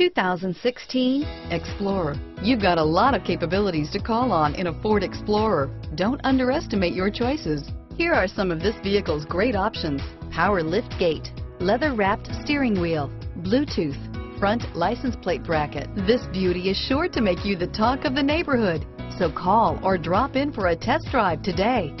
2016 Explorer. You've got a lot of capabilities to call on in a Ford Explorer. Don't underestimate your choices. Here are some of this vehicle's great options. Power lift gate, leather wrapped steering wheel, Bluetooth, front license plate bracket. This beauty is sure to make you the talk of the neighborhood. So call or drop in for a test drive today.